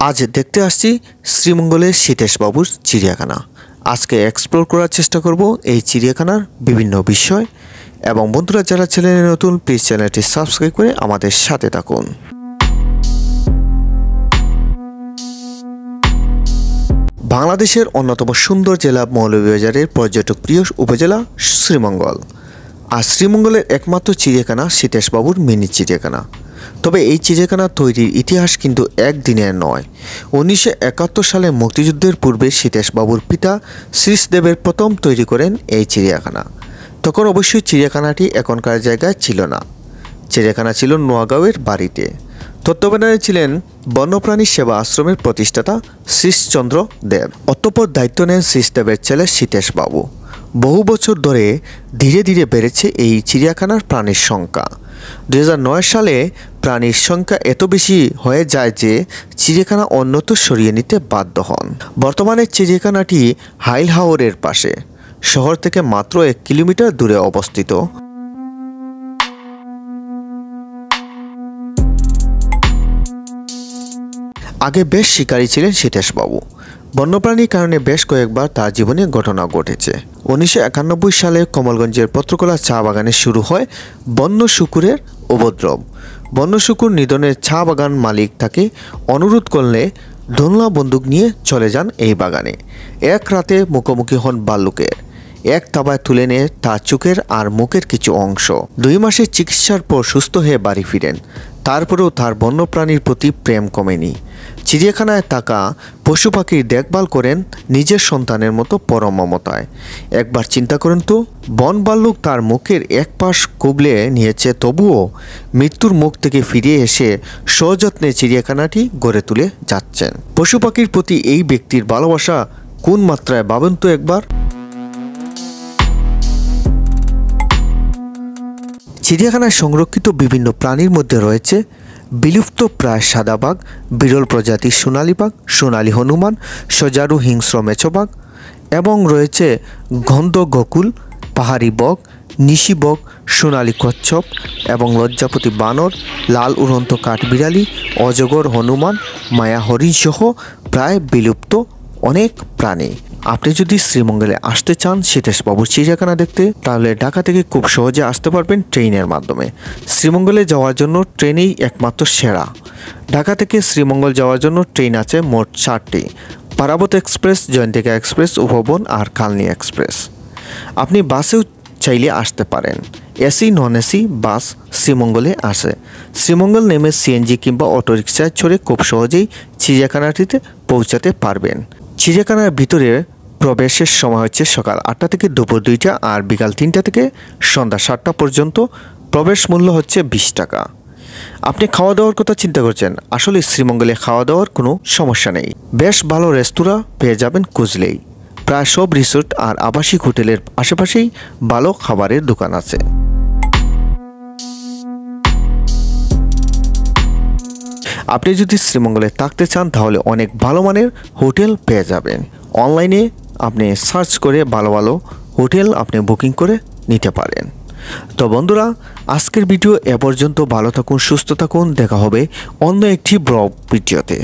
আজ দেখতে আসছি শ্রীমঙ্গলের সীতেশবাবুর চিড়িয়াখানা। আজকে এক্সপ্লোর করার চেষ্টা করব এই চিড়িয়াখানার বিভিন্ন বিষয়। এবং বন্ধুরা, যারা চ্যানেলে নতুন প্লিজ চ্যানেলটি সাবস্ক্রাইব করে আমাদের সাথে থাকুন। বাংলাদেশের অন্যতম সুন্দর জেলা মৌলভীবাজারের পর্যটক প্রিয় উপজেলা শ্রীমঙ্গল। আর শ্রীমঙ্গলের একমাত্র চিড়িয়াখানা সীতেশবাবুর মিনি চিড়িয়াখানা। তবে এই চিড়িয়াখানা তৈরির ইতিহাস কিন্তু একদিনের নয়। উনিশশো একাত্তর সালে মুক্তিযুদ্ধের পূর্বে সীতেশবাবুর পিতা শ্রীশদেবের প্রথম তৈরি করেন এই চিড়িয়াখানা। তখন অবশ্যই চিড়িয়াখানাটি এখনকার জায়গায় ছিল না। চিড়িয়াখানা ছিল নোয়াগাঁওয়ের বাড়িতে। তত্ত্বাবধানে ছিলেন বন্যপ্রাণী সেবা আশ্রমের প্রতিষ্ঠাতা শ্রীশচন্দ্র দেব। অতঃপর দায়িত্ব নেন শ্রীশদেবের ছেলে সীতেশবাবু। বহু বছর ধরে ধীরে ধীরে বেড়েছে এই চিড়িয়াখানার প্রাণীর সংখ্যা। দুই হাজার নয় সালে প্রাণীর সংখ্যা এত বেশি হয়ে যায় যে চিড়িয়াখানা অন্যত্র সরিয়ে নিতে বাধ্য হন। বর্তমানে চিড়িয়াখানাটি হাইল হাওরের পাশে। শহর থেকে মাত্র এক কিলোমিটার দূরে অবস্থিত। আগে বেশ শিকারী ছিলেন সীতেশবাবু। বন্যপ্রাণীর কারণে বেশ কয়েকবার তার জীবনে ঘটনা ঘটেছে। উনিশশো একানব্বই সালে কমলগঞ্জের পত্রকলা চা বাগানে শুরু হয় বন্য শুকুরের উপদ্রব। বন্য শুকুর নিধনের চা বাগান মালিক তাকে অনুরোধ করলে দোলনা বন্দুক নিয়ে চলে যান এই বাগানে। এক রাতে মুখোমুখি হন বাল্লুকের। এক তাবায় তুলে নিয়ে তার চোখের আর মুখের কিছু অংশ। দুই মাসের চিকিৎসার পর সুস্থ হয়ে বাড়ি ফিরেন। তারপরেও তার বন্যপ্রাণীর প্রতি প্রেম কমেনি। চিড়িয়াখানায় থাকা পশু পাখির দেখভাল করেন নিজের সন্তানের মতো পরম মমতায়। একবার চিন্তা করেন তো, বন বাল্লুক তার মুখের এক পাশ কুবলে নিয়েছে, তবুও মৃত্যুর মুখ থেকে ফিরে এসে সযত্নে চিড়িয়াখানাটি গড়ে তুলে যাচ্ছেন। পশু পাখির প্রতি এই ব্যক্তির ভালোবাসা কোন মাত্রায় ভাবেন তো একবার। চিড়িয়াখানায় সংরক্ষিত বিভিন্ন প্রাণীর মধ্যে রয়েছে বিলুপ্ত প্রায় সাদাবাঘ বিরল প্রজাতির সোনালী বাঘ, সোনালী হনুমান, সজারু হিংস্র মেছোবাঘ এবং রয়েছে গন্ধ গোকুল, পাহাড়ি বক, নিশি বক, সোনালী কচ্ছপ এবং লজ্জাপতি বানর, লাল উড়ন্ত কাঠবিড়ালি অজগর হনুমান, মায়া হরিণ সহ প্রায় বিলুপ্ত অনেক প্রাণী। আপনি যদি শ্রীমঙ্গলে আসতে চান সীতেশবাবুর চিড়িয়াখানা দেখতে, তাহলে ঢাকা থেকে খুব সহজে আসতে পারবেন ট্রেনের মাধ্যমে। শ্রীমঙ্গলে যাওয়ার জন্য ট্রেনেই একমাত্র সেরা। ঢাকা থেকে শ্রীমঙ্গল যাওয়ার জন্য ট্রেন আছে মোট চারটি, পারাবত এক্সপ্রেস, জয়ন্তিকা এক্সপ্রেস, উপবন আর কালনি এক্সপ্রেস। আপনি বাসেও চাইলে আসতে পারেন। এসি নন এসি বাস শ্রীমঙ্গলে আসে। শ্রীমঙ্গল নেমে সিএনজি কিংবা অটোরিকশায় চড়ে খুব সহজেই চিড়িয়াখানাটিতে পৌঁছাতে পারবেন। চিড়িয়াখানার ভিতরে প্রবেশের সময় হচ্ছে সকাল আটটা থেকে দুপুর দুইটা আর বিকাল তিনটা থেকে সন্ধ্যা সাতটা পর্যন্ত প্রবেশ মূল্য হচ্ছে বিশ টাকা। আপনি খাওয়া দাওয়ার কথা চিন্তা করছেন, আসলে শ্রীমঙ্গলে খাওয়া দাওয়ার কোনো সমস্যা নেই। বেশ ভালো রেস্তোরাঁ পেয়ে যাবেন খুঁজলেই প্রায় সব রিসোর্ট আর আবাসিক হোটেলের আশেপাশেই ভালো খাবারের দোকান আছে। আপনি যদি শ্রীমঙ্গলে থাকতে চান, তাহলে অনেক ভালো মানের হোটেল পেয়ে যাবেন। অনলাইনে আপনি সার্চ করে ভালো ভালো হোটেল আপনি বুকিং করে নিতে পারেন। তো বন্ধুরা, আজকের ভিডিও এ পর্যন্ত ভালো থাকুন, সুস্থ থাকুন, দেখা হবে অন্য একটি ব্লগ ভিডিওতে।